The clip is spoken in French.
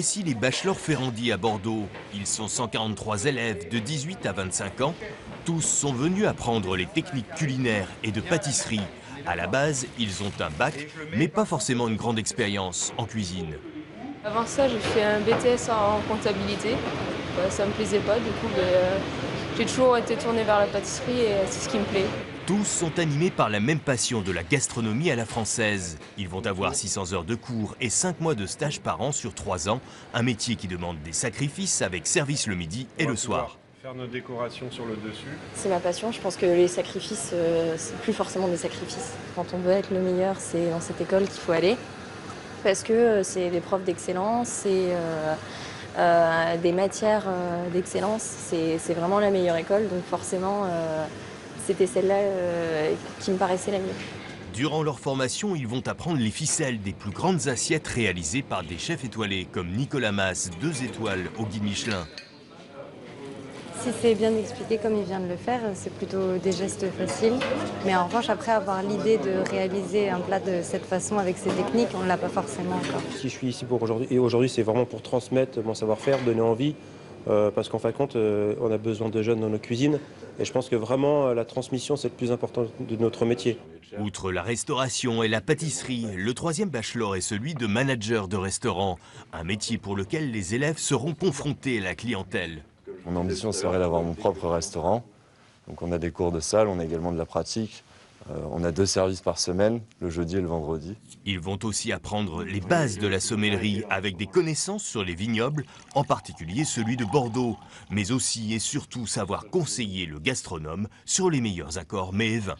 Voici les bachelors Ferrandi à Bordeaux. Ils sont 143 élèves de 18 à 25 ans. Tous sont venus apprendre les techniques culinaires et de pâtisserie. À la base, ils ont un bac, mais pas forcément une grande expérience en cuisine. Avant ça, j'ai fait un BTS en comptabilité. Ouais, ça me plaisait pas, du coup, euh, j'ai toujours été tournée vers la pâtisserie et c'est ce qui me plaît. Tous sont animés par la même passion de la gastronomie à la française. Ils vont avoir 600 heures de cours et 5 mois de stage par an sur 3 ans. Un métier qui demande des sacrifices avec service le midi et le soir. Faire nos décorations sur le dessus. C'est ma passion. Je pense que les sacrifices, euh, c'est plus forcément des sacrifices. Quand on veut être le meilleur, c'est dans cette école qu'il faut aller. Parce que euh, c'est des profs d'excellence, c'est euh, des matières d'excellence. C'est vraiment la meilleure école. Donc forcément, c'était celle-là qui me paraissait la mieux. Durant leur formation, ils vont apprendre les ficelles des plus grandes assiettes réalisées par des chefs étoilés comme Nicolas Mas, deux étoiles au Michelin. Si c'est bien expliqué comme il vient de le faire, c'est plutôt des gestes faciles. Mais en revanche, après avoir l'idée de réaliser un plat de cette façon avec ces techniques, on ne l'a pas forcément encore. Si je suis ici pour aujourd'hui, et aujourd'hui c'est vraiment pour transmettre mon savoir-faire, donner envie, euh, parce qu'en fin de compte, euh, on a besoin de jeunes dans nos cuisines. Et je pense que vraiment, euh, la transmission, c'est le plus important de notre métier. Outre la restauration et la pâtisserie, le troisième bachelor est celui de manager de restaurant, un métier pour lequel les élèves seront confrontés à la clientèle. Mon ambition serait d'avoir mon propre restaurant. Donc on a des cours de salle, on a également de la pratique. Euh, on a deux services par semaine, le jeudi et le vendredi. Ils vont aussi apprendre les bases de la sommellerie avec des connaissances sur les vignobles, en particulier celui de Bordeaux, mais aussi et surtout savoir conseiller le gastronome sur les meilleurs accords mets et.